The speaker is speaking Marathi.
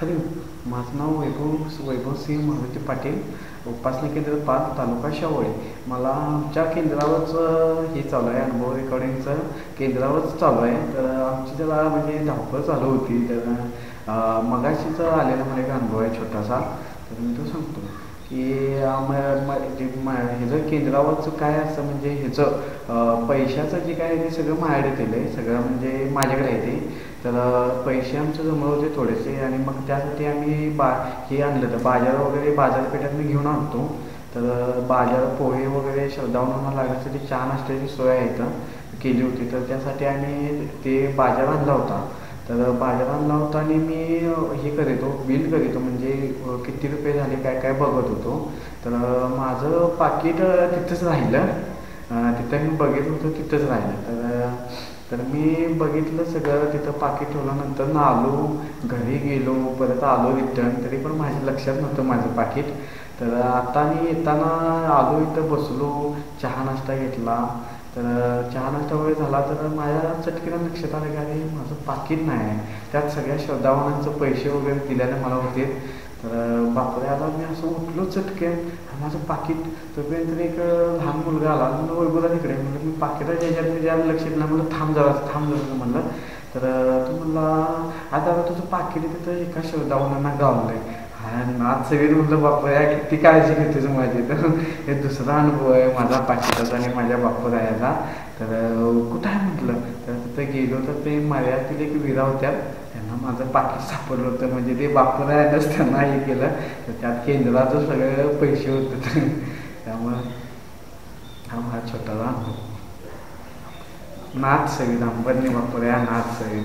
हॅलो माझं नाव वैभव वैभव सिंह मारुती पाटील. उपासना केंद्र पाच तालुका शावळे. मला आमच्या केंद्रावरच हे चालू आहे अनुभव रेकॉर्डिंगचं केंद्रावरच चालू आहे. तर आमची त्याला म्हणजे धावपळ चालू होती. तर मगाशीच आलेला मला एक अनुभव आहे छोटासा. तर मी तो सांगतो. की ह्याचं केंद्रावरचं काय असतं म्हणजे ह्याचं पैशाचं जे काय आहे ते सगळं माझ्याकडे दिलं आहे सगळं म्हणजे माझ्याकडे आहे ते. तर पैसे आमचं जमलं होते थोडेसे आणि मग त्यासाठी आम्ही बा हे आणलं तर बाजार वगैरे बाजारपेठात मी घेऊन आणतो. तर बाजार पोहे वगैरे श्रद्धावनांना लागण्यासाठी चहा नाश्त्याची सोय आहे इथं. केली होती. तर त्यासाठी आम्ही ते बाजार आणला होता. तर बाजारात लावताना मी हे करीतो बिल करीतो म्हणजे किती रुपये झाले काय काय बघत होतो. तर माझं पाकिट तिथंच राहिलं. तिथं मी बघितलं होतं तिथंच राहिलं. तर तर मी बघितलं सगळं तिथं पाकिट ठेवल्यानंतर ना आलो घरी गेलो परत आलो रिटर्न तरी पण माझ्या लक्षात नव्हतं माझं पाकिट. तर आता मी येताना आलो इथं बसलो चहा नाश्ता घेतला. तर चहा नाश्ता वगैरे झाला तर माझ्या चटकीनं लक्षात आलं की अरे माझं पाकिट नाही आहे. त्यात सगळ्या श्रद्धावानांचं पैसे वगैरे दिल्याने मला होते. तर बापरे आला मी असं उठलो चटकेन माझं पाकिट तोपर्यंत एक लहान मुलगा आला. म्हणलं वैभवला तिकडे. म्हणलं मी पाकिटाच्या ह्याच्यात मी ज्याला लक्ष दिलं म्हणलं थांब जरा थांब जरा म्हणलं तर तो म्हणला आता तुझं पाकिट तिथं एका श्रद्धावानांना गावलं आहे नाच सगळी म्हटलं बाप्पा या किती काळजी घेते माझी. तर हे दुसरा अनुभव आहे माझा पाकिटाचा आणि माझ्या बाप्परायाचा तर कुठं आहे म्हटलं? तर तिथं गेलो तर ते मर्यातील एक विरा होत्या. त्यांना माझं पाकिट सापडलं होतं. म्हणजे ते बाप्परायानंच त्यांना हे केलं. तर त्यात केंद्राचं सगळं पैसे होते. त्यामुळं हा माझा छोटासा अनुभव. नाच सगळी दांपत्य बाप्पराया नाच सगळी